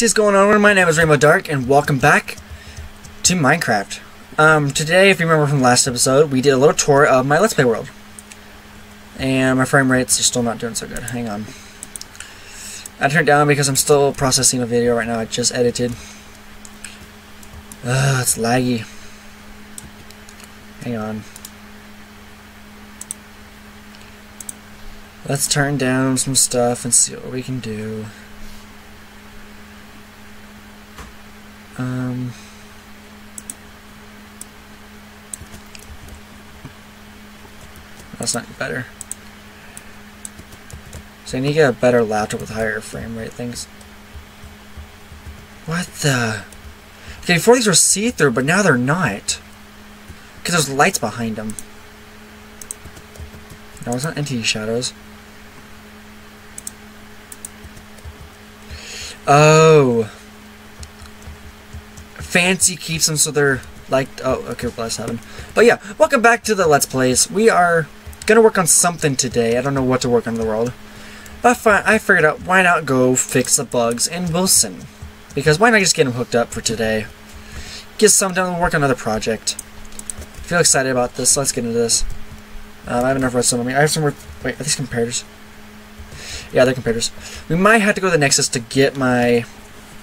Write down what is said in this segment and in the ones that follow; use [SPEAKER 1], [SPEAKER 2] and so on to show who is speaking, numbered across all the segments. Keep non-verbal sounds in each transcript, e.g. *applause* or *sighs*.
[SPEAKER 1] What is going on? My name is Rainbow Dark, and welcome back to Minecraft. Um, today, if you remember from last episode, we did a little tour of my Let's Play world. And my frame rates are still not doing so good. Hang on. I turned down because I'm still processing a video right now I just edited. Ugh, it's laggy. Hang on. Let's turn down some stuff and see what we can do. Um... That's not better. So I need to get a better laptop with higher frame rate things. What the? Okay, before these were see-through, but now they're not. Because there's lights behind them. No, it's not entity shadows. Oh. Fancy keeps them so they're like, oh, okay, plus seven. But yeah, welcome back to the Let's Plays. We are gonna work on something today. I don't know what to work on in the world. But I figured out why not go fix the bugs in Wilson. Because why not just get them hooked up for today? Get some done and work on another project. I feel excited about this. Let's get into this. Um, I have enough redstone on me. I have some... more... Wait, are these comparators? Yeah, they're comparators. We might have to go to the Nexus to get my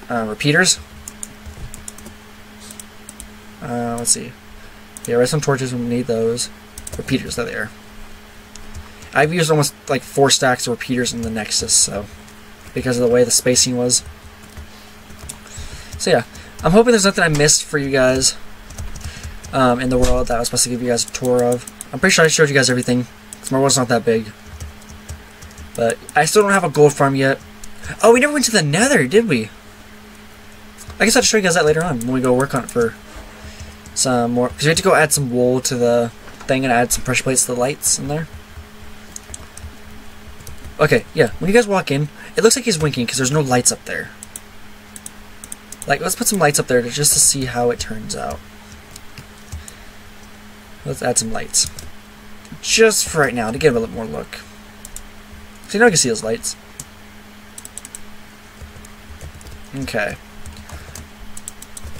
[SPEAKER 1] uh, repeaters. Uh, let's see. Yeah, redstone torches, we need those. Repeaters, there they are. I've used almost like four stacks of repeaters in the Nexus, so because of the way the spacing was. So yeah, I'm hoping there's nothing I missed for you guys um, in the world that I was supposed to give you guys a tour of. I'm pretty sure I showed you guys everything, because my world's not that big. But I still don't have a gold farm yet. Oh, we never went to the nether, did we? I guess I'll show you guys that later on when we go work on it for some more. Because we have to go add some wool to the thing and add some pressure plates to the lights in there. Okay, yeah. When you guys walk in, it looks like he's winking because there's no lights up there. Like, let's put some lights up there to, just to see how it turns out. Let's add some lights. Just for right now, to give it a little more look. You know I can see those lights. Okay.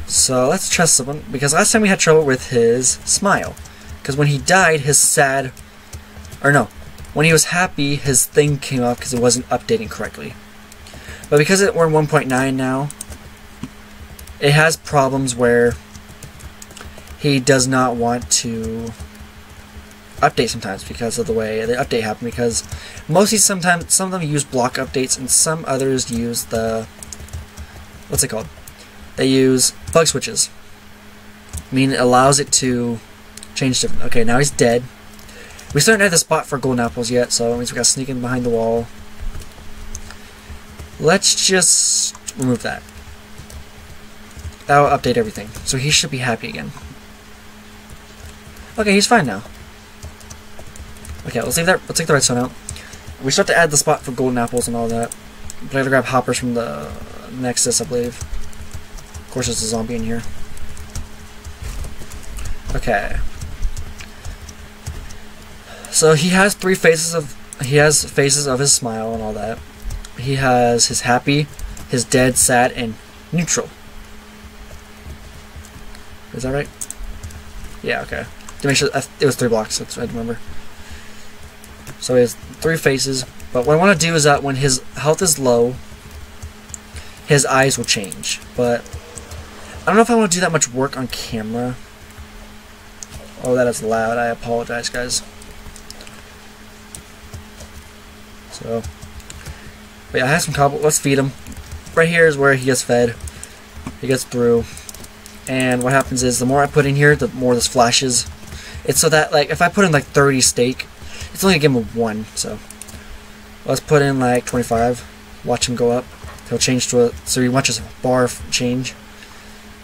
[SPEAKER 1] So let's trust someone, because last time we had trouble with his smile. Because when he died, his sad... Or no, when he was happy, his thing came up because it wasn't updating correctly. But because it, we're in 1.9 now, it has problems where he does not want to update sometimes because of the way the update happened because mostly sometimes some of them use block updates and some others use the what's it called they use bug switches I mean it allows it to change different okay now he's dead we still don't have the spot for golden apples yet, so that means we gotta sneak in behind the wall. Let's just remove that. That'll update everything. So he should be happy again. Okay, he's fine now. Okay, let's leave that let's take the redstone out. We start to add the spot for golden apples and all that. But I gotta grab hoppers from the Nexus, I believe. Course there's a zombie in here. Okay. So he has three faces of he has faces of his smile and all that. He has his happy, his dead, sad, and neutral. Is that right? Yeah, okay. To make sure it was three blocks, that's I remember. So he has three faces, but what I want to do is that when his health is low, his eyes will change. But I don't know if I want to do that much work on camera. Oh, that is loud. I apologize, guys. So, but yeah, I have some cobble. Let's feed him. Right here is where he gets fed. He gets through. And what happens is the more I put in here, the more this flashes. It's so that, like, if I put in like 30 steak, it's only to give him one. So, let's put in like 25. Watch him go up. He'll change to a, so he watches a bar change.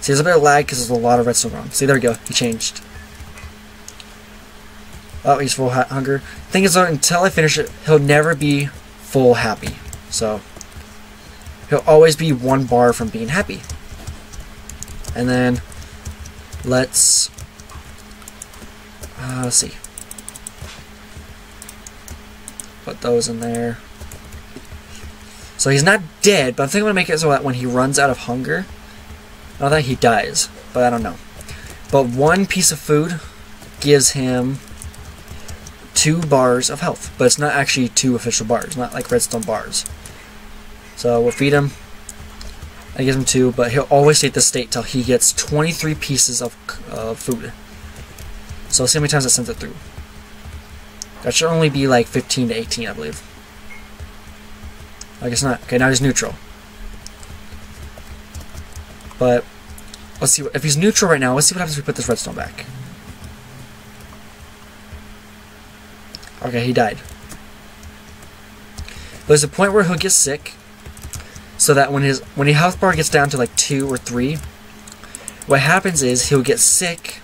[SPEAKER 1] See, there's a bit of lag because there's a lot of redstone on. See, there we go. He changed. Oh, he's full hunger. Thing is, though, until I finish it, he'll never be full happy. So, he'll always be one bar from being happy. And then, let's, uh, let's see. Put those in there. So he's not dead, but I'm thinking I'm gonna make it so that when he runs out of hunger, not that he dies, but I don't know. But one piece of food gives him two bars of health, but it's not actually two official bars, not like redstone bars. So we'll feed him. I give him two, but he'll always stay at this state till he gets 23 pieces of uh, food. So see how many times I sent it through. That should only be like 15 to 18, I believe. I guess not. Okay, now he's neutral. But let's see. If he's neutral right now, let's see what happens if we put this redstone back. Okay, he died. There's a point where he'll get sick, so that when his when his health bar gets down to like two or three, what happens is he'll get sick,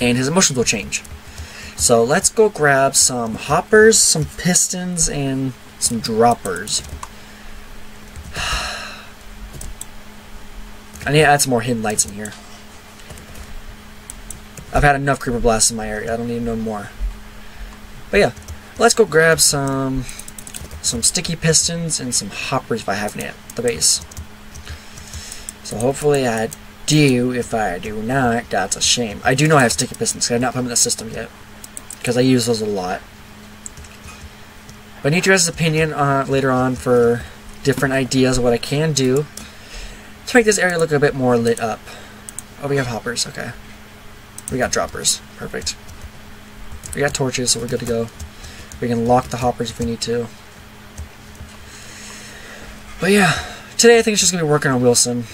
[SPEAKER 1] and his emotions will change. So let's go grab some hoppers, some pistons, and some droppers. *sighs* I need to add some more hidden lights in here. I've had enough creeper blasts in my area. I don't need no more. But yeah, let's go grab some some sticky pistons and some hoppers if I have any at the base. So hopefully I do. If I do not, that's a shame. I do know I have sticky pistons. I have not put them in the system yet because I use those a lot. But I need your guys' opinion uh, later on for different ideas of what I can do to make this area look a bit more lit up. Oh, we have hoppers. Okay. We got droppers. Perfect. We got torches, so we're good to go. We can lock the hoppers if we need to. But yeah, today I think it's just going to be working on Wilson.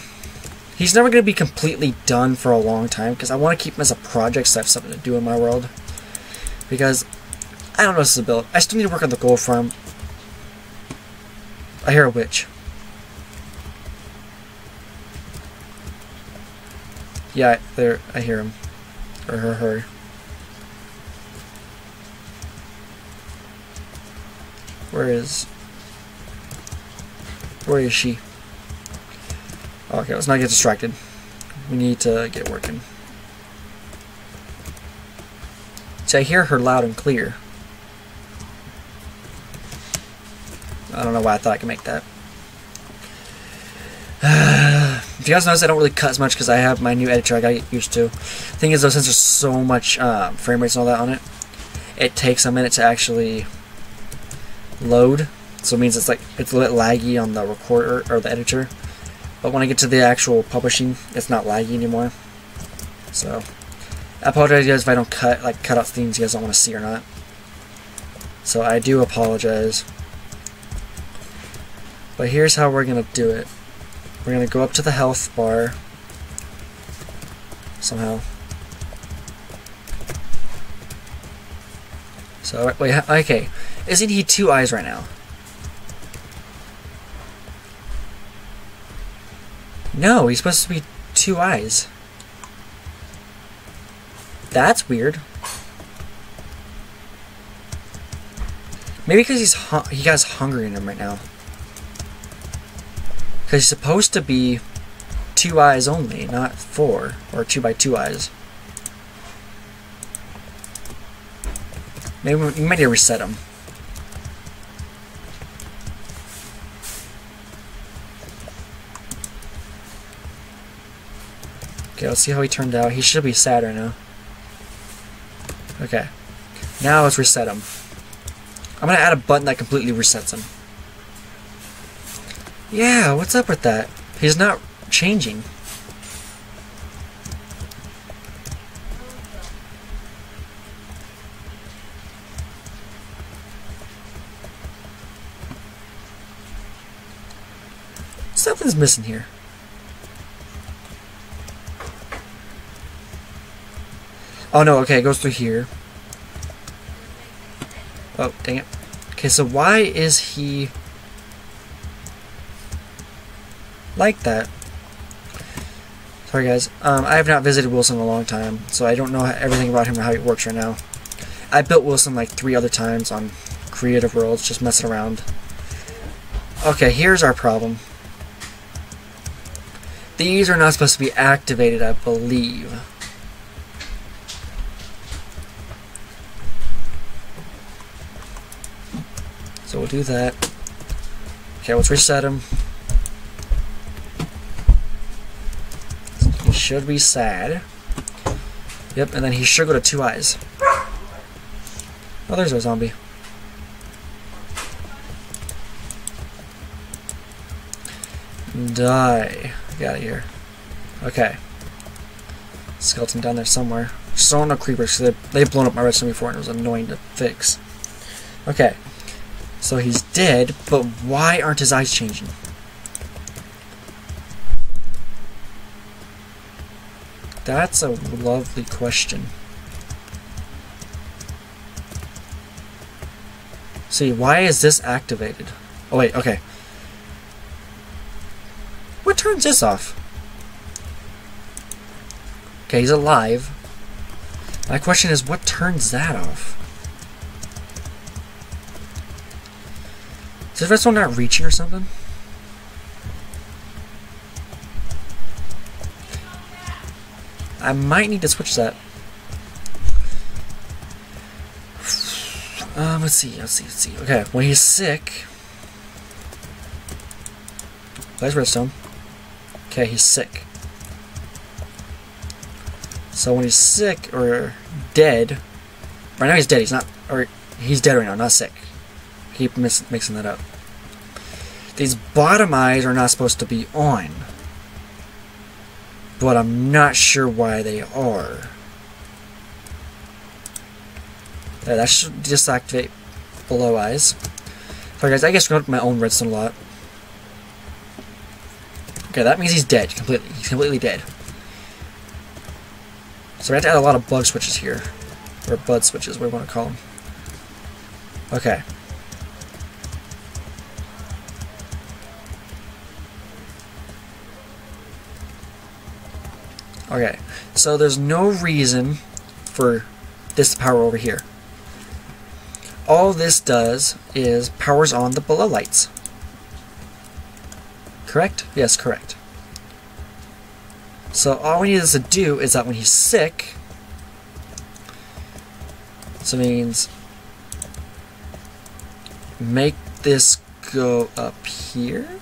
[SPEAKER 1] He's never going to be completely done for a long time because I want to keep him as a project so I have something to do in my world. Because I don't know this is a build. I still need to work on the gold farm. I hear a witch. Yeah, there. I hear him. Or her, her. Where is... Where is she? Okay, let's not get distracted. We need to get working. So I hear her loud and clear. I don't know why I thought I could make that. *sighs* you guys notice, I don't really cut as much because I have my new editor I got used to. Thing is, though, since there's so much uh, frame rates and all that on it, it takes a minute to actually load. So it means it's like it's a little laggy on the recorder or the editor. But when I get to the actual publishing, it's not laggy anymore. So I apologize guys if I don't cut like cut out things you guys don't want to see or not. So I do apologize. But here's how we're gonna do it. We're gonna go up to the health bar somehow. So wait, okay. Isn't he two eyes right now? No, he's supposed to be two eyes. That's weird. Maybe because he's he has hunger in him right now. Because he's supposed to be two eyes only, not four, or two by two eyes. Maybe we might need to reset him. Okay, let's see how he turned out. He should be sad right now. Okay. Now let's reset him. I'm gonna add a button that completely resets him. Yeah, what's up with that? He's not changing. Something's missing here. Oh no, okay, it goes through here. Oh, dang it. Okay, so why is he like that? Sorry guys, um, I have not visited Wilson in a long time, so I don't know everything about him or how he works right now. I built Wilson like three other times on Creative Worlds, just messing around. Okay, here's our problem. These are not supposed to be activated, I believe. So we'll do that. Okay, let's reset him. He should be sad. Yep, and then he should go to two eyes. Oh, there's a zombie. Die. Get out of here. Okay. Skeleton down there somewhere. Want no creepers, because they've blown up my redstone before and it was annoying to fix. Okay. So he's dead, but why aren't his eyes changing? That's a lovely question. See, why is this activated? Oh wait, okay. What turns this off? Okay, he's alive. My question is, what turns that off? Is this one not reaching or something? I might need to switch that. Um, let's see, let's see, let's see. Okay, when he's sick... Where's redstone? Okay, he's sick. So when he's sick or dead... Right now he's dead, he's not... Or he's dead right now, not sick. Keep mixing that up. These bottom eyes are not supposed to be on but I'm not sure why they are. That should deactivate below eyes. Sorry guys, I guess screwed up my own redstone a lot. Okay, that means he's dead completely. He's completely dead. So we have to add a lot of bug switches here. Or bud switches, what do we want to call them. Okay. Okay, so there's no reason for this power over here. All this does is powers on the below lights. Correct? Yes, correct. So all we need this to do is that when he's sick, so means make this go up here.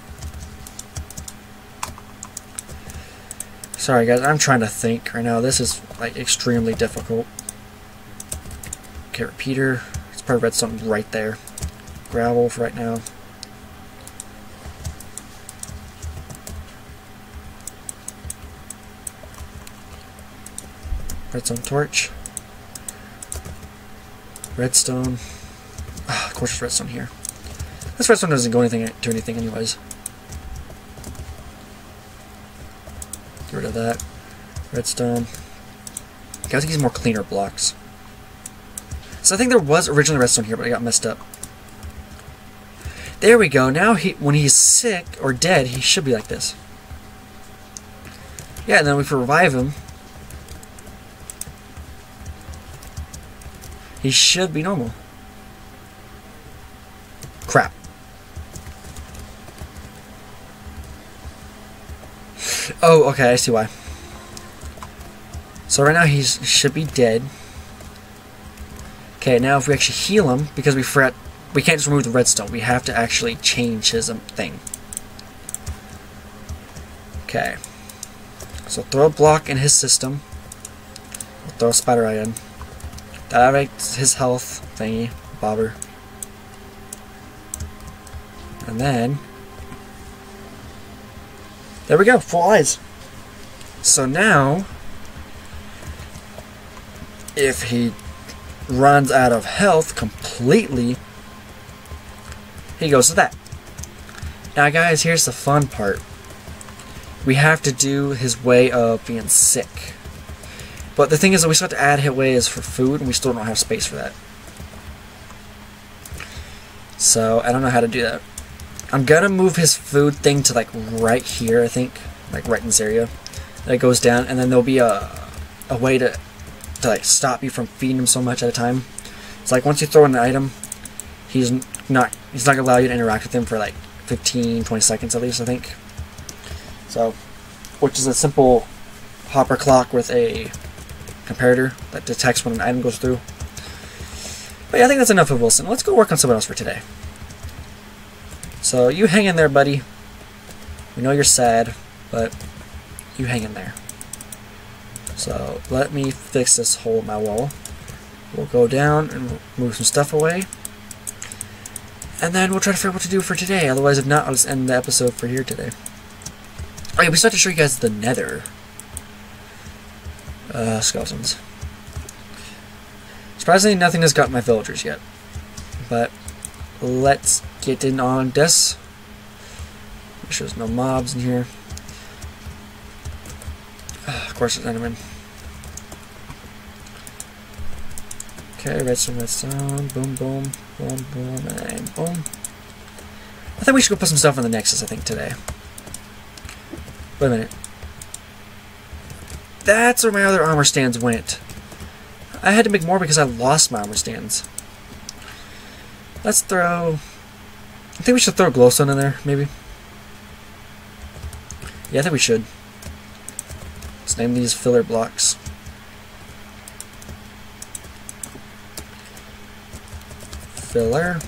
[SPEAKER 1] Sorry guys, I'm trying to think right now. This is like extremely difficult. Okay, repeater. It's probably redstone right there. Gravel for right now. Redstone torch. Redstone. Oh, of course, redstone here. This redstone doesn't go anything to anything, anyways. Rid of that. Redstone. I these more cleaner blocks. So I think there was originally redstone here, but I got messed up. There we go. Now, he, when he's sick or dead, he should be like this. Yeah, and then we revive him, he should be normal. Oh, okay, I see why. So right now he should be dead. Okay, now if we actually heal him, because we forgot, we can't just remove the redstone, we have to actually change his um, thing. Okay. So throw a block in his system. We'll throw a spider eye in. That activates his health thingy, bobber. And then there we go, full eyes. So now, if he runs out of health completely, he goes to that. Now guys, here's the fun part. We have to do his way of being sick. But the thing is that we still have to add hit ways for food, and we still don't have space for that. So, I don't know how to do that. I'm gonna move his food thing to like right here, I think, like right in this area. That goes down, and then there'll be a a way to to like stop you from feeding him so much at a time. It's like once you throw in an item, he's not he's not gonna allow you to interact with him for like 15, 20 seconds at least, I think. So, which is a simple hopper clock with a comparator that detects when an item goes through. But yeah, I think that's enough of Wilson. Let's go work on someone else for today. So you hang in there, buddy. We know you're sad, but you hang in there. So let me fix this hole in my wall. We'll go down and move some stuff away. And then we'll try to figure out what to do for today. Otherwise, if not, I'll just end the episode for here today. Alright, we still have to show you guys the nether. Uh, skeletons. Surprisingly, nothing has got my villagers yet. But let's get in on this. Make sure there's no mobs in here. Of course, there's Enderman. Okay, redstone, redstone, boom, boom, boom, boom, and boom. I think we should go put some stuff on the Nexus, I think, today. Wait a minute. That's where my other armor stands went. I had to make more because I lost my armor stands. Let's throw... I think we should throw glowstone in there, maybe. Yeah, I think we should. Let's name these filler blocks. Filler.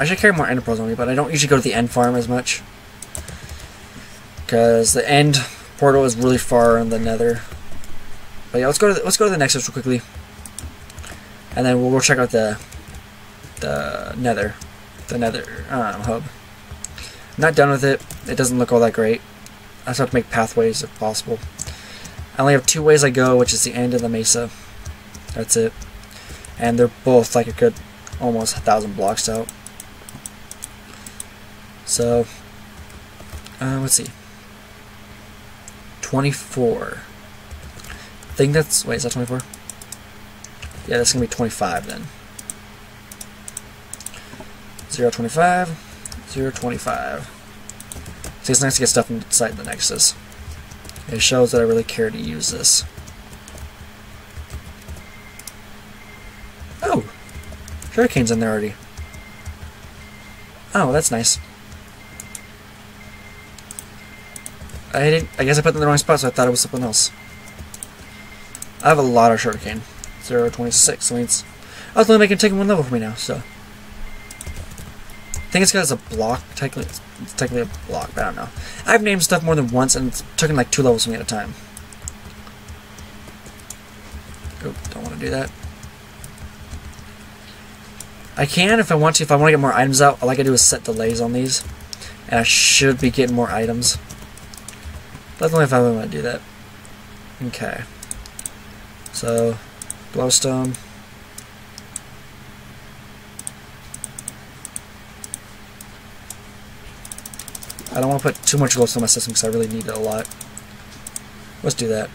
[SPEAKER 1] I should carry more ender pearls on me, but I don't usually go to the end farm as much. Because the end portal is really far in the nether. But yeah, let's go to the, let's go to the Nexus real quickly, and then we'll, we'll check out the the Nether, the Nether um, hub. I'm not done with it. It doesn't look all that great. I just have to make pathways if possible. I only have two ways I go, which is the end of the mesa. That's it. And they're both like a good almost a thousand blocks out. So, uh, let's see. 24. I think that's, wait, is that 24? Yeah, that's going to be 25 then. 0, 25, 0, 25. See, it's nice to get stuff inside the Nexus. It shows that I really care to use this. Oh! Hurricane's in there already. Oh, that's nice. I didn't, I guess I put it in the wrong spot, so I thought it was something else. I have a lot of sugarcane. 0, 26. So means I was only making taking one level for me now, so. I think it's because it's a block. Technically, it's technically a block, but I don't know. I've named stuff more than once, and it's taken like two levels for me at a time. Oh, don't want to do that. I can if I want to. If I want to get more items out, all I gotta do is set delays on these. And I should be getting more items. That's only if I want to do that. Okay. So, glowstone. I don't want to put too much glowstone in my system because I really need it a lot. Let's do that.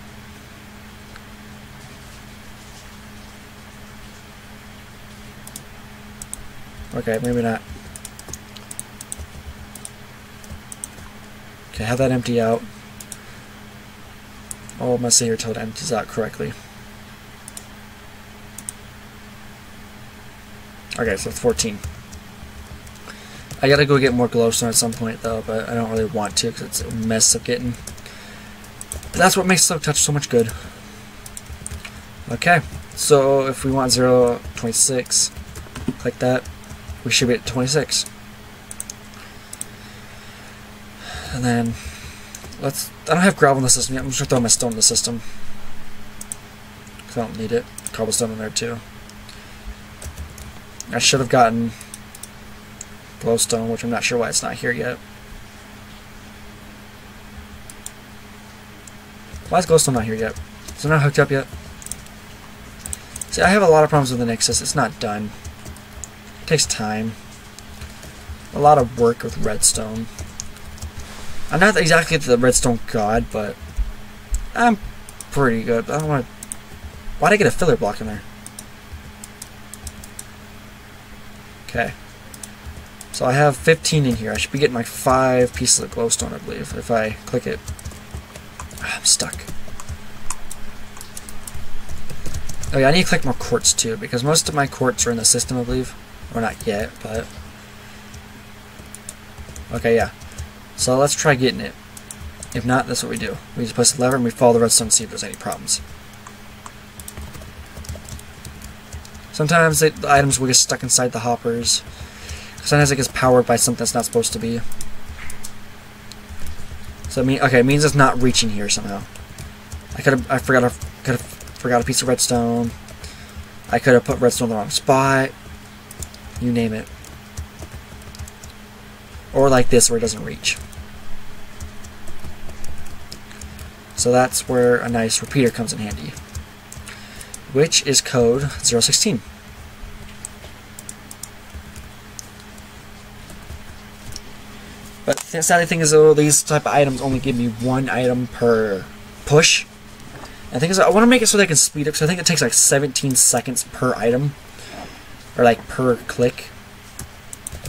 [SPEAKER 1] Okay, maybe not. Okay, have that empty out. Oh, my saver toad empties out correctly. Okay, so it's 14. I gotta go get more glowstone at some point though, but I don't really want to because it's a mess of getting. But that's what makes Silk Touch so much good. Okay, so if we want 0, 26, click that, we should be at 26. And then, let's, I don't have gravel in the system yet, I'm just gonna throw my stone in the system. Because I don't need it. Cobblestone in there too. I should have gotten glowstone, which I'm not sure why it's not here yet. Why is glowstone not here yet? Is it not hooked up yet? See, I have a lot of problems with the Nexus. It's not done. It takes time. A lot of work with redstone. I'm not exactly the redstone god, but I'm pretty good. I don't want to... Why'd I get a filler block in there? Okay. So I have 15 in here. I should be getting like 5 pieces of glowstone, I believe, if I click it. Ah, I'm stuck. Oh yeah, I need to collect more quartz too, because most of my quartz are in the system, I believe. Or not yet, but... Okay, yeah. So let's try getting it. If not, that's what we do. We just press the lever and we follow the redstone to see if there's any problems. Sometimes the items will get stuck inside the hoppers. Sometimes it gets powered by something that's not supposed to be. So I mean, okay, it means it's not reaching here somehow. I could have, I forgot, a, could have forgot a piece of redstone. I could have put redstone in the wrong spot. You name it. Or like this where it doesn't reach. So that's where a nice repeater comes in handy. Which is code 016. The sadly thing is though, these type of items only give me one item per push. Thing is, I want to make it so they can speed up, so I think it takes like 17 seconds per item. Or like per click.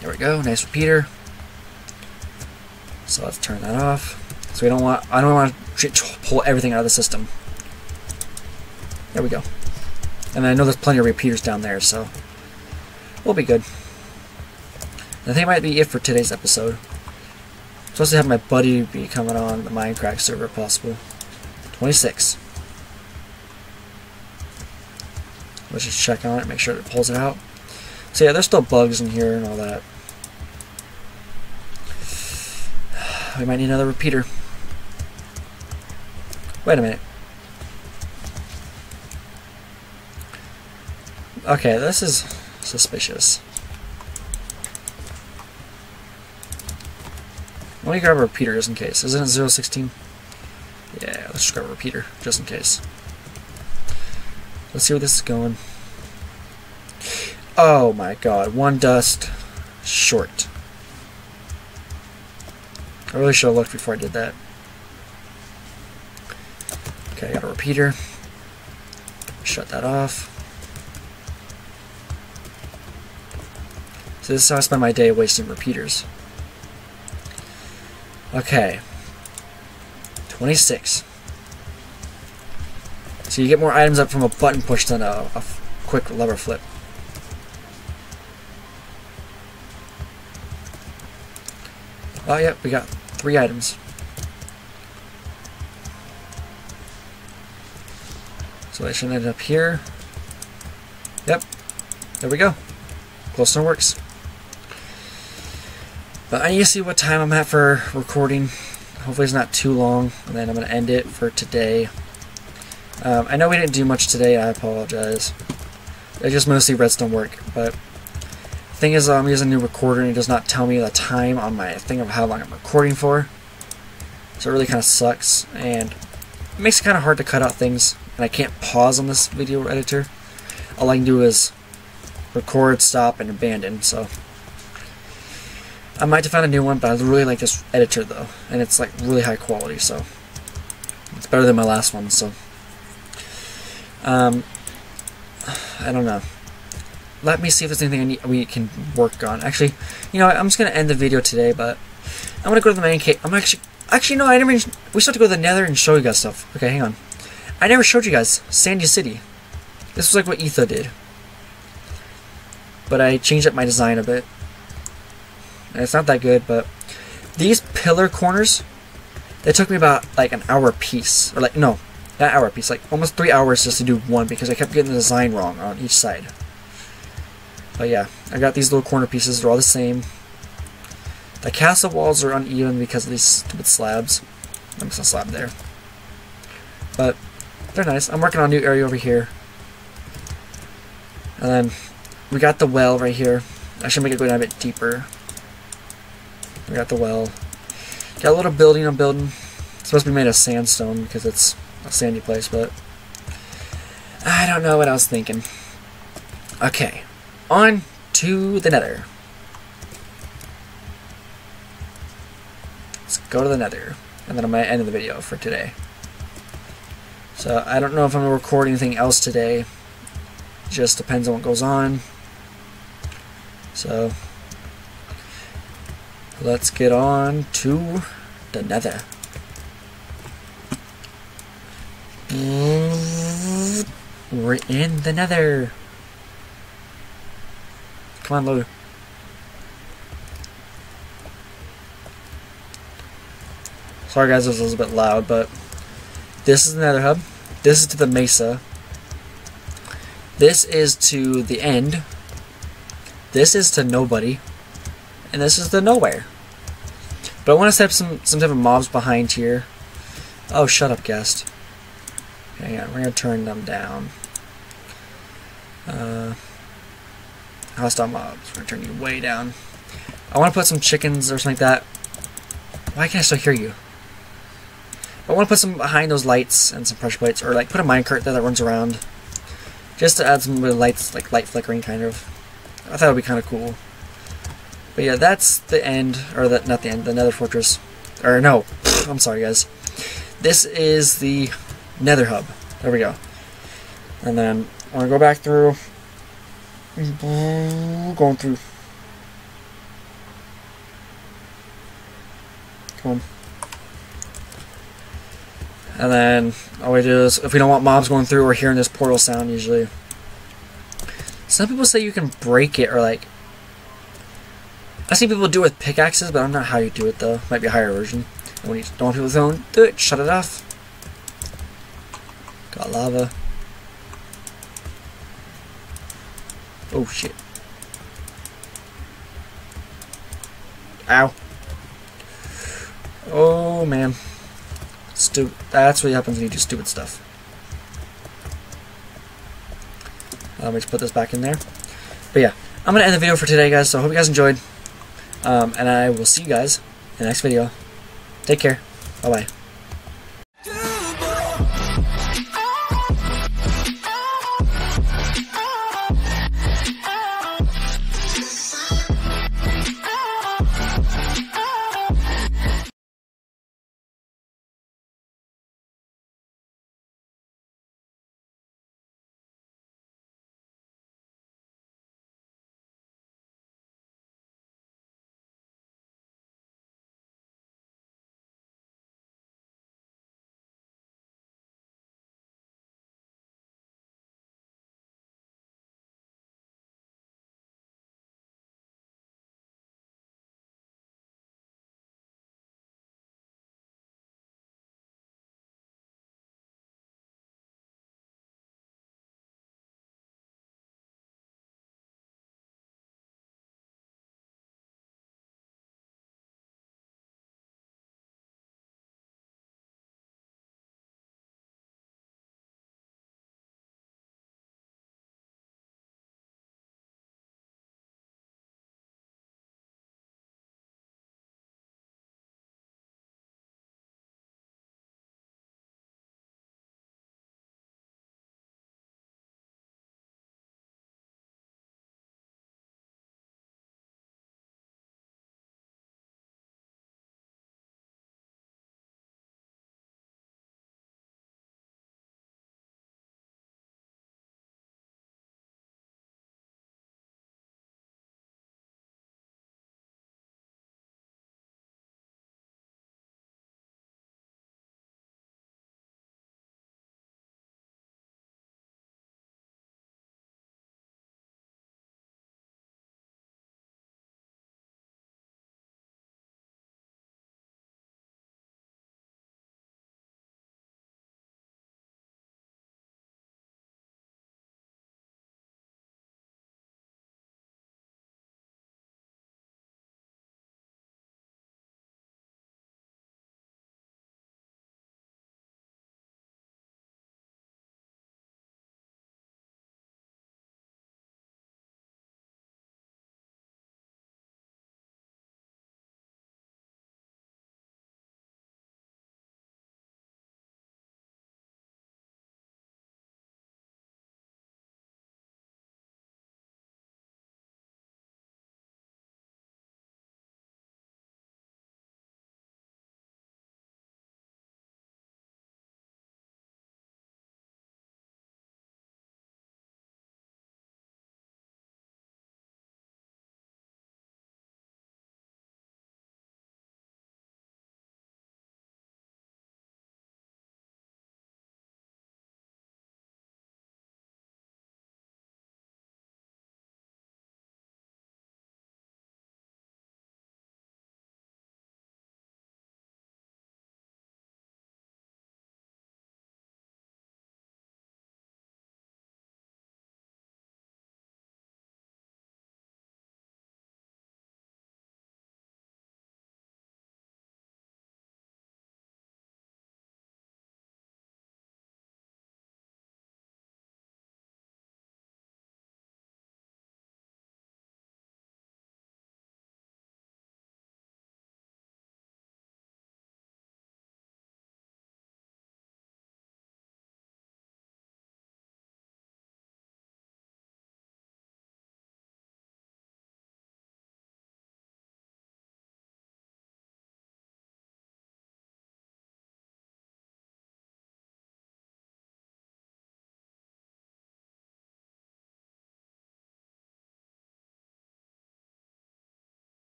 [SPEAKER 1] There we go, nice repeater. So let's turn that off. So we don't want, I don't want to pull everything out of the system. There we go. And I know there's plenty of repeaters down there, so we'll be good. I think might be it for today's episode. Supposed to have my buddy be coming on the Minecraft server possible. 26. Let's just check on it, make sure it pulls it out. So yeah, there's still bugs in here and all that. *sighs* We might need another repeater. Wait a minute. Okay, this is suspicious. Let me grab a repeater just in case. Isn't it 016? Yeah, let's just grab a repeater just in case. Let's see where this is going. Oh my god, one dust short. I really should have looked before I did that. Okay, I got a repeater. Shut that off. So this is how I spend my day wasting repeaters. Okay. 26. So you get more items up from a button push than a, a quick lever flip. Oh, yep, yeah, we got three items. So I should end up here. Yep, there we go. Glowstone works. But I need to see what time I'm at for recording. Hopefully it's not too long, and then I'm going to end it for today. Um, I know we didn't do much today, I apologize. I just mostly redstone work, but thing is I'm using a new recorder and it does not tell me the time on my thing of how long I'm recording for. So it really kind of sucks, and it makes it kind of hard to cut out things, and I can't pause on this video editor. All I can do is record, stop, and abandon, so... I might have found a new one, but I really like this editor though, and it's like really high quality, so it's better than my last one. So, um, I don't know. Let me see if there's anything need, we can work on. Actually, you know, I'm just gonna end the video today, but I'm gonna go to the main cave. I'm actually, actually no, I never. We still have to go to the Nether and show you guys stuff. Okay, hang on. I never showed you guys Sandy City. This was like what Etho did, but I changed up my design a bit. It's not that good, but these pillar corners, they took me about like an hour piece, or like no, not hour piece, like almost three hours just to do one because I kept getting the design wrong on each side. But yeah, I got these little corner pieces. They're all the same. The castle walls are uneven because of these stupid slabs. There's a slab there. But they're nice. I'm working on a new area over here. And then we got the well right here. I should make it go down a bit deeper. We got the well. Got a little building I'm building. It's supposed to be made of sandstone because it's a sandy place, but I don't know what I was thinking. Okay, on to the nether. Let's go to the nether. And then I'm going to end the video for today. So I don't know if I'm going to record anything else today. Just depends on what goes on. So let's get on to the nether. We're in the nether. Come on, Lou. Sorry guys, it was a little bit loud, but this is the nether hub. This is to the mesa. This is to the end. This is to nobody. And this is the nowhere. But I want to set up some some type of mobs behind here. Oh, shut up, ghast. Hang on, we're gonna turn them down. Uh, hostile mobs. We're gonna turn you way down. I want to put some chickens or something like that. Why can't I still hear you? I want to put some behind those lights and some pressure plates, or like put a minecart there that runs around, just to add some lights, like light flickering, kind of. I thought it would be kind of cool. But yeah, that's the end, or the, not the end, the Nether Fortress. Or no, I'm sorry, guys. This is the Nether Hub. There we go. And then I'm gonna go back through, going through. Come on. And then all we do is, if we don't want mobs going through, we're hearing this portal sound usually. Some people say you can break it or like. I see people do it with pickaxes, but I don't know how you do it though. Might be a higher version. And when you don't want people to do it, shut it off. Got lava. Oh shit. Ow. Oh man. Stu that's what happens when you do stupid stuff. Let me just put this back in there. But yeah, I'm going to end the video for today, guys. So I hope you guys enjoyed. Um, and I will see you guys in the next video. Take care. Bye-bye.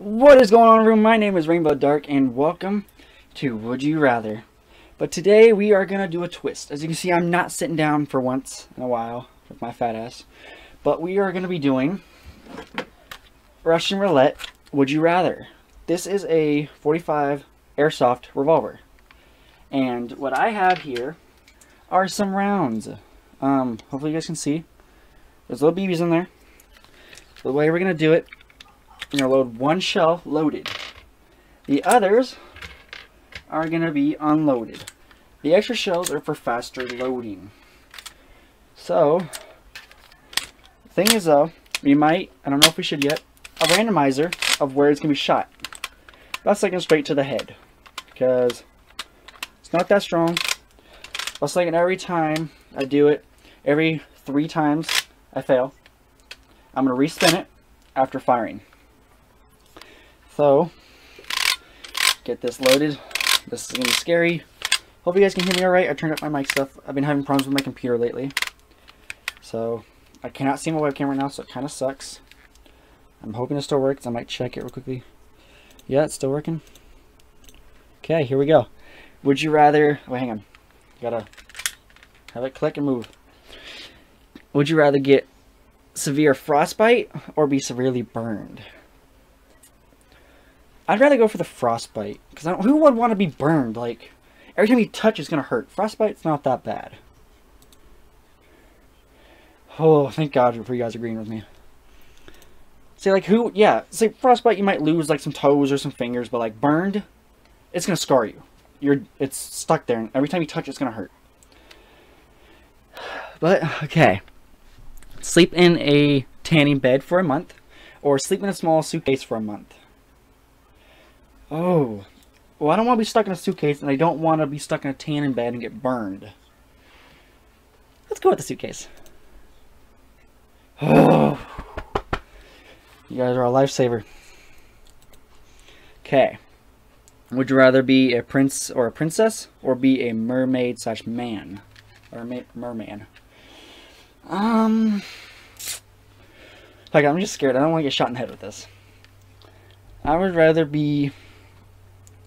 [SPEAKER 1] What is going on, everyone? My name is Rainbow Dark, and welcome to Would You Rather. But today we are going to do a twist. As you can see, I'm not sitting down for once in a while with my fat ass. But we are going to be doing Russian Roulette Would You Rather. This is a 45 Airsoft revolver. And what I have here are some rounds. Um, hopefully you guys can see. There's little BBs in there. The way we're going to do it, we're going to load one shell loaded. The others are going to be unloaded. The extra shells are for faster loading. So, thing is though, we might, I don't know if we should yet, a randomizer of where it's going to be shot. That's like straight to the head. Because it's not that strong. Plus like every time I do it, every three times I fail, I'm going to respin it after firing. So, get this loaded. This is going to be scary. Hope you guys can hear me alright. I turned up my mic stuff. I've been having problems with my computer lately. So, I cannot see my webcam right now, so it kind of sucks. I'm hoping it still works. I might check it real quickly. Yeah, it's still working. Okay, here we go. Would you rather... Wait, hang on. Gotta have it click and move. Would you rather get severe frostbite or be severely burned? I'd rather go for the frostbite. Because who would want to be burned? Like, every time you touch it's going to hurt. Frostbite's not that bad. Oh, thank God for you guys agreeing with me. See, like, who, yeah, say frostbite, you might lose, like, some toes or some fingers, but, like, burned, it's going to scar you. You're, it's stuck there, and every time you touch it's going to hurt. *sighs* But, okay. Sleep in a tanning bed for a month, or sleep in a small suitcase for a month. Oh. Well, I don't want to be stuck in a suitcase, and I don't want to be stuck in a tanning bed and get burned. Let's go with the suitcase. Oh. *sighs* You guys are a lifesaver. Okay. Would you rather be a prince or a princess or be a mermaid slash man? Or ma merman? Um. Like, I'm just scared. I don't want to get shot in the head with this. I would rather be.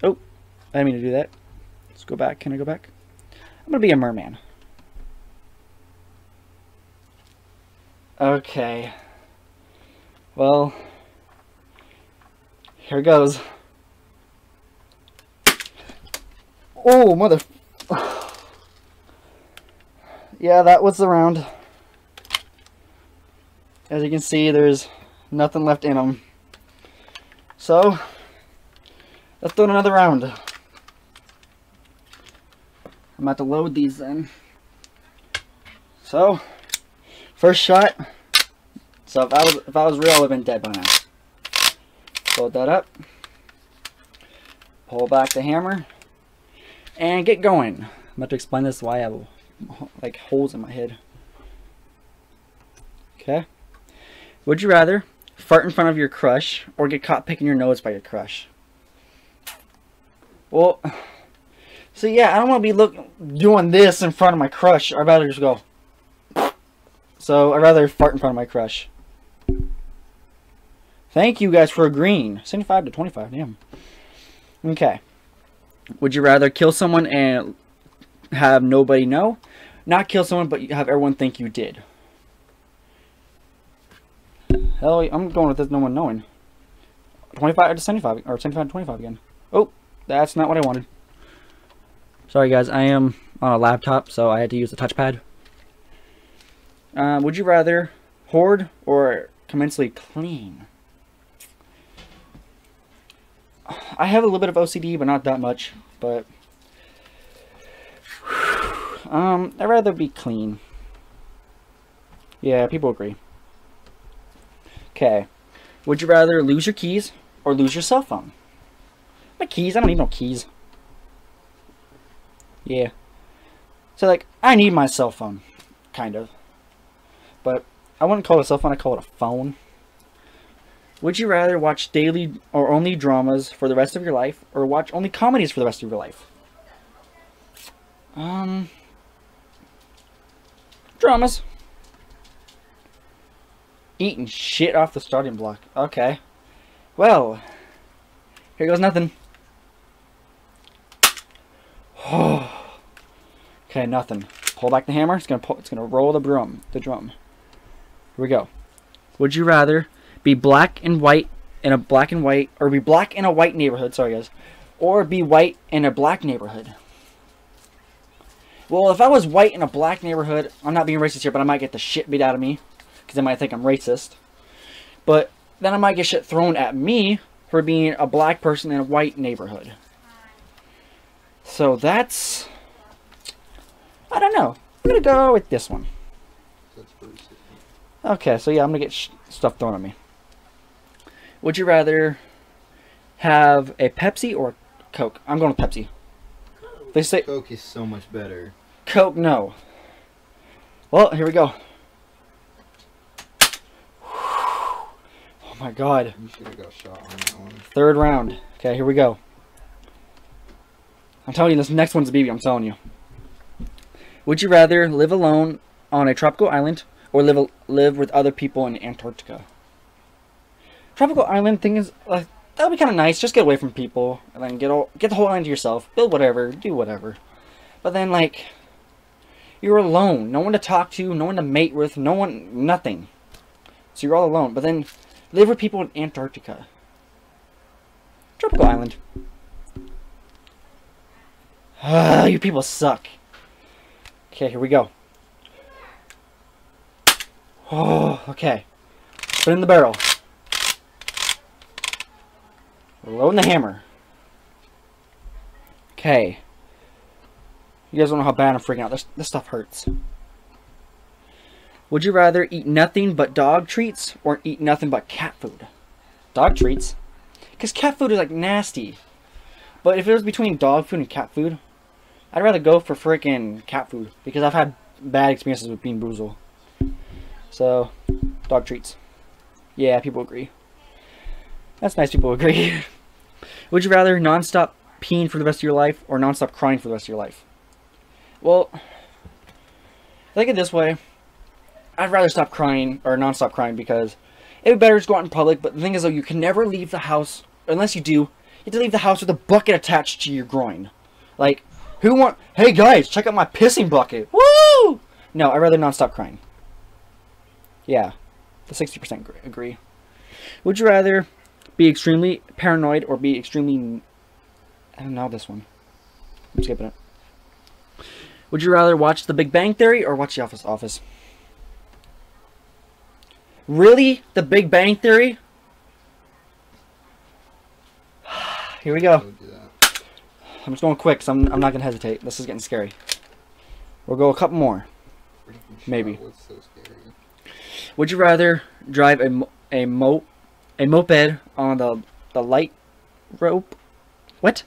[SPEAKER 1] Oh, I didn't mean to do that. Let's go back. Can I go back? I'm going to be a merman. Okay. Well, here goes. Oh, mother... yeah, that was the round. As you can see, there's nothing left in them. So, let's do another round. I'm about to load these in. So, first shot. So if I was if I was real, I would have been dead by now. Load that up. Pull back the hammer. And get going. I'm about to explain this why I have like holes in my head. Okay. Would you rather fart in front of your crush or get caught picking your nose by your crush? Well, so yeah, I don't want to be look doing this in front of my crush. I'd rather just go. So I'd rather fart in front of my crush. Thank you guys for agreeing. 75 to 25, damn. Okay. Would you rather kill someone and have nobody know? Not kill someone, but have everyone think you did. Hell, I'm going with this no one knowing. 25 to 75, or 75 to 25 again. Oh, that's not what I wanted. Sorry guys, I am on a laptop, so I had to use the touchpad. Uh, would you rather hoard or immensely clean? I have a little bit of OCD, but not that much. But *sighs* um, I'd rather be clean. Yeah, people agree. Okay. Would you rather lose your keys or lose your cell phone? My keys? I don't need no keys. Yeah. So, like, I need my cell phone. Kind of. But I wouldn't call it a cell phone, I call it a phone. Would you rather watch daily or only dramas for the rest of your life, or watch only comedies for the rest of your life? Um, dramas. Eating shit off the starting block. Okay. Well, Here goes nothing. *sighs* okay, nothing. Pull back the hammer. It's gonna pull, it's gonna roll the drum. The drum. Here we go. Would you rather be black and white in a black and white, or be black in a white neighborhood? Sorry, guys, or be white in a black neighborhood? Well, if I was white in a black neighborhood, I'm not being racist here, but I might get the shit beat out of me because they might think I'm racist. But then I might get shit thrown at me for being a black person in a white neighborhood. So that's. I don't know. I'm gonna go with this one.
[SPEAKER 2] That's pretty sick.
[SPEAKER 1] Okay, so yeah, I'm gonna get sh- stuff thrown at me. Would you rather have a Pepsi or Coke? I'm going with Pepsi. They say
[SPEAKER 2] Coke is so much better.
[SPEAKER 1] Coke, no. Well, here we go. *sighs* Oh my god.
[SPEAKER 2] You should have got shot on that one.
[SPEAKER 1] Third round. Okay, here we go. I'm telling you, this next one's a BB, I'm telling you. Would you rather live alone on a tropical island or live live with other people in Antarctica? Tropical island thing is like that would be kind of nice. Just get away from people and then get all, get the whole island to yourself. Build whatever, do whatever. But then like you're alone, no one to talk to, no one to mate with, no one, nothing. So you're all alone. But then live with people in Antarctica. Tropical island. Ah, you people suck. Okay, here we go. Oh, okay. Put in the barrel. Loading the hammer. Okay. You guys don't know how bad I'm freaking out. This, this stuff hurts. Would you rather eat nothing but dog treats or eat nothing but cat food? Dog treats? Because cat food is like nasty. But if it was between dog food and cat food, I'd rather go for freaking cat food. Because I've had bad experiences with Bean Boozle. So, dog treats. Yeah, people agree. That's nice people *laughs* agree. Would you rather non-stop peeing for the rest of your life or non-stop crying for the rest of your life? Well, think of it this way. I'd rather stop crying or non-stop crying because it would be better to go out in public. But the thing is, though, you can never leave the house unless you do. You have to leave the house with a bucket attached to your groin. Like, who want? Hey guys, check out my pissing bucket. Woo! No, I'd rather non-stop crying. Yeah, the sixty percent agree. Would you rather be extremely paranoid or be extremely? I don't know this one. I'm skipping it. Would you rather watch The Big Bang Theory or watch The Office? Office. Really? The Big Bang Theory? *sighs* Here we go.
[SPEAKER 2] I would do that.
[SPEAKER 1] I'm just going quick, so I'm, I'm not going to hesitate. This is getting scary. We'll go a couple more. Maybe.
[SPEAKER 2] so scary.
[SPEAKER 1] Would you rather drive a, a, mo- a moped on the, the light rope? What?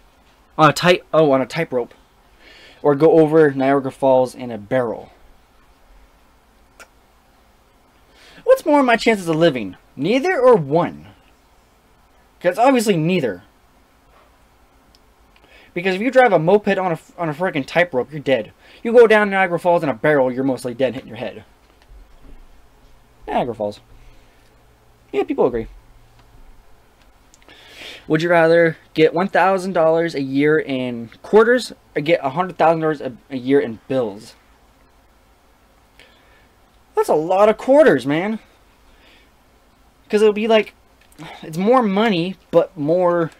[SPEAKER 1] On a tight, oh, on a tight rope. Or go over Niagara Falls in a barrel? What's more my chances of living? Neither or one? Because obviously neither. Because if you drive a moped on a, on a freaking tightrope, you're dead. You go down Niagara Falls in a barrel, you're mostly dead hitting your head. Niagara Falls. Yeah, people agree. Would you rather get $1,000 a year in quarters or get $100,000 a- a year in bills? That's a lot of quarters, man. Because it'll be like, it's more money, but more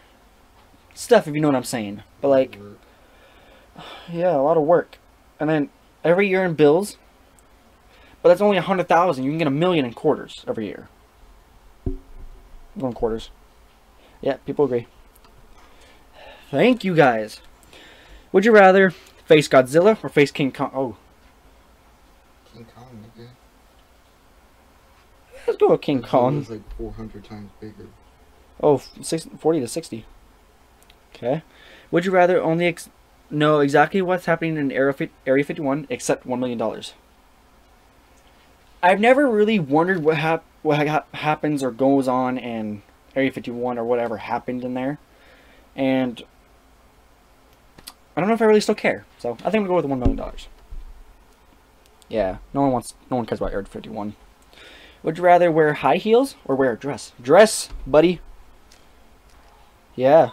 [SPEAKER 1] stuff, if you know what I'm saying. But like, yeah, a lot of work. And then every year in bills, but that's only a hundred thousand. You can get a million in quarters every year. Going quarters. Yeah, people agree. Thank you guys. Would you rather face Godzilla or face King Kong? Oh,
[SPEAKER 2] King Kong, nigga.
[SPEAKER 1] let's go with King Kong.
[SPEAKER 2] is like 400 times bigger.
[SPEAKER 1] Oh, six, 40 to 60. Okay. Would you rather only ex- know exactly what's happening in Area, Area 51 except $1 million? I've never really wondered what, hap- what ha- happens or goes on in Area 51 or whatever happened in there. And I don't know if I really still care. So I think I'm going to go with the $1 million. Yeah, no one wants, no one cares about Area 51. Would you rather wear high heels or wear a dress? Dress, buddy. Yeah.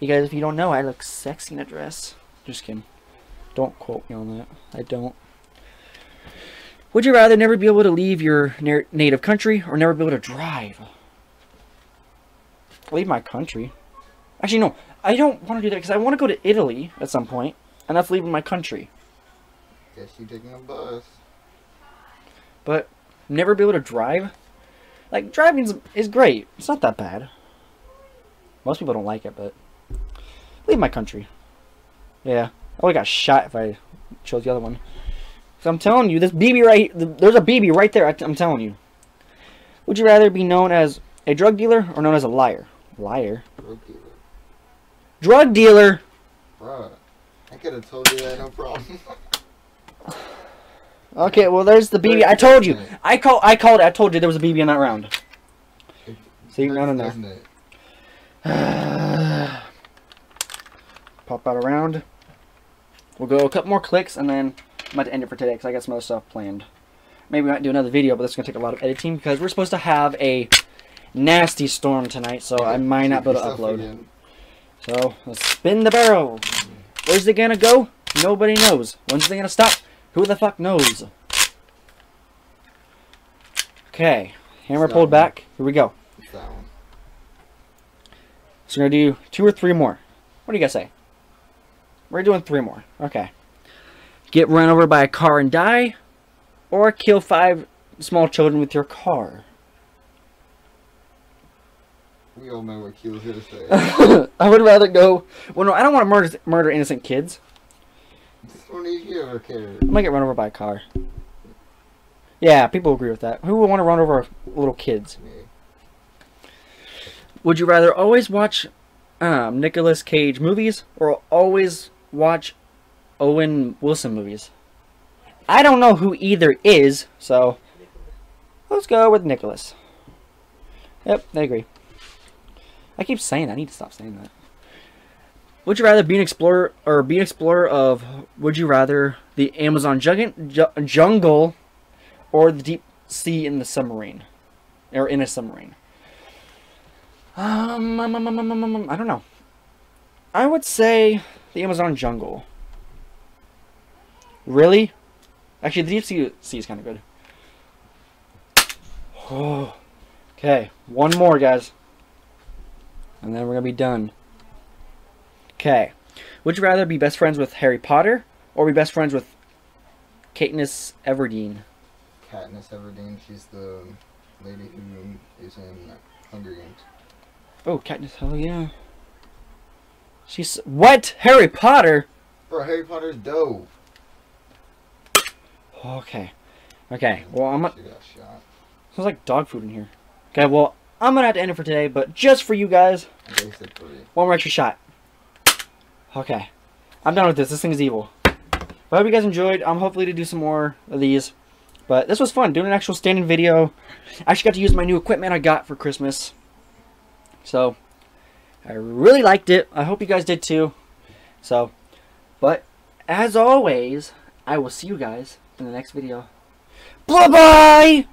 [SPEAKER 1] Because if you don't know, I look sexy in a dress. Just kidding. Don't quote me on that. I don't. Would you rather never be able to leave your na- native country or never be able to drive? Leave my country. Actually, no. I don't want to do that because I want to go to Italy at some point, and that's leaving my country.
[SPEAKER 2] Guess you're taking a bus.
[SPEAKER 1] But never be able to drive? Like, driving is, is great. It's not that bad. Most people don't like it, but... Leave my country. Yeah. I would've got shot if I chose the other one. So I'm telling you, this BB right... There's a BB right there, I- I'm telling you. Would you rather be known as a drug dealer or known as a liar? Liar?
[SPEAKER 2] Drug dealer.
[SPEAKER 1] Drug dealer!
[SPEAKER 2] Bruh. I could have told you that, no problem. *sighs*
[SPEAKER 1] Okay, well, there's the BB. I told you. I call. I called it. I told you there was a BB in that round. See, no, no, no.
[SPEAKER 2] Isn't it? *sighs*
[SPEAKER 1] Pop out around. We'll go a couple more clicks and then I'm about to end it for today because I got some other stuff planned. Maybe we might do another video, but that's going to take a lot of editing because we're supposed to have a nasty storm tonight, so I might not be able to upload.
[SPEAKER 2] again.
[SPEAKER 1] So, let's spin the barrel. Where's it going to go? Nobody knows. When's it going to stop? Who the fuck knows? Okay, hammer pulled back. Here we go.
[SPEAKER 2] That one.
[SPEAKER 1] So we're gonna do two or three more. What do you guys say? We're doing three more. Okay. Get run over by a car and die, or kill five small children with your car.
[SPEAKER 2] We all know what Keel's gonna say.
[SPEAKER 1] I would rather go. Well, no, I don't want to murder murder innocent kids.
[SPEAKER 2] Don't need you ever.
[SPEAKER 1] I'm gonna get run over by a car. Yeah, people agree with that. Who would want to run over little kids?
[SPEAKER 2] Me.
[SPEAKER 1] Would you rather always watch um, Nicolas Cage movies or always watch Owen Wilson movies? I don't know who either is, so let's go with Nicolas. Yep, I agree. I keep saying that. I need to stop saying that. Would you rather be an explorer or be an explorer of Would you rather the Amazon jungle or the deep sea in the submarine or in a submarine? Um, um, um, um, um, I don't know. I would say the Amazon jungle. Really? Actually, the deep sea, sea is kind of good. Oh. *sighs* Okay, one more, guys. And then we're going to be done. Okay. Would you rather be best friends with Harry Potter or be best friends with Katniss Everdeen?
[SPEAKER 2] Katniss Everdeen, she's the lady who is in Hunger Games.
[SPEAKER 1] Oh, Katniss, hell yeah. She's. What? Harry Potter?
[SPEAKER 2] Bro, Harry Potter's dope.
[SPEAKER 1] Okay. Okay, well, I'm.
[SPEAKER 2] She got shot.
[SPEAKER 1] Smells like dog food in here. Okay, well, I'm gonna have to end it for today, but just for you guys,
[SPEAKER 2] Basically.
[SPEAKER 1] one more extra shot. Okay. I'm done with this. This thing is evil. But I hope you guys enjoyed. I'm hopefully to do some more of these. But this was fun, doing an actual standing video. I actually got to use my new equipment I got for Christmas. So, I really liked it. I hope you guys did too. So, but as always, I will see you guys in the next video. Bye-bye!